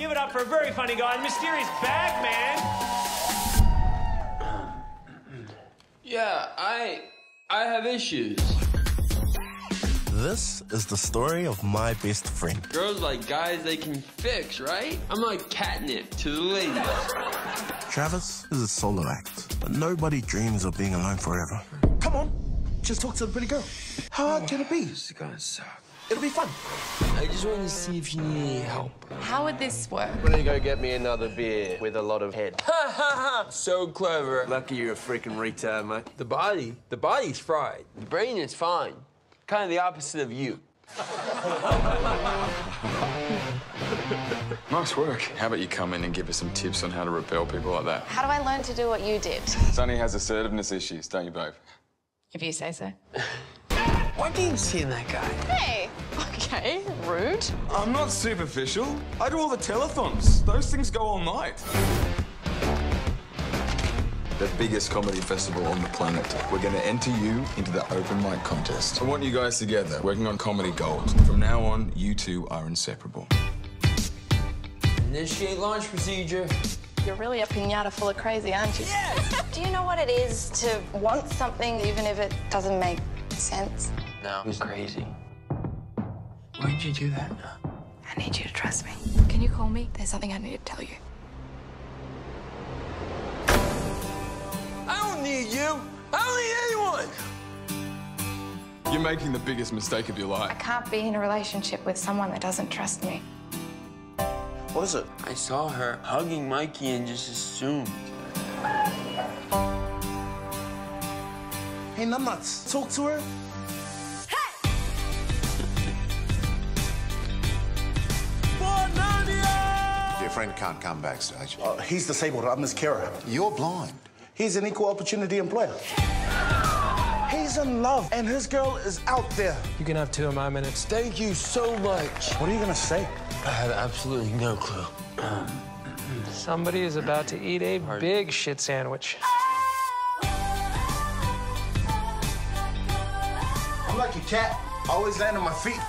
Give it up for a very funny guy, the mysterious bag man. Yeah, I I have issues. This is the story of my best friend. Girls like guys they can fix, right? I'm like catnip to the ladies. Travis is a solo act, but nobody dreams of being alone forever. Come on, just talk to the pretty girl. How hard can it be? This is gonna suck. It'll be fun. I just wanted to see if you need any help. How would this work? Why don't you go get me another beer with a lot of head? Ha ha ha! So clever. Lucky you're a freaking retard, mate. The body, the body's fried. The brain is fine. Kind of the opposite of you. Nice work. How about you come in and give us some tips on how to repel people like that? How do I learn to do what you did? Sunny has assertiveness issues, don't you both? If you say so. Why do you see in that guy? Hey, okay, rude. I'm not superficial. I do all the telethons. Those things go all night. The biggest comedy festival on the planet. We're going to enter you into the open mic contest. I want you guys together, working on comedy gold. From now on, you two are inseparable. Initiate launch procedure. You're really a pinata full of crazy, aren't you? Yes! do you know what it is to want something even if it doesn't make sense? No, I'm crazy. Why'd you do that? I need you to trust me. Can you call me? There's something I need to tell you. I don't need you. I don't need anyone. You're making the biggest mistake of your life. I can't be in a relationship with someone that doesn't trust me. What is it? I saw her hugging Mikey and just assumed. Hey, numbnuts, talk to her. Your friend can't come backstage. Uh, he's disabled. I'm his carer. You're blind. He's an equal opportunity employer. He's in love, and his girl is out there. You can have two of my minutes. Thank you so much. What are you gonna say? I have absolutely no clue. Somebody is about to eat a big shit sandwich. I'm like a cat. Always land on my feet.